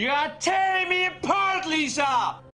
You are tearing me apart, Lisa!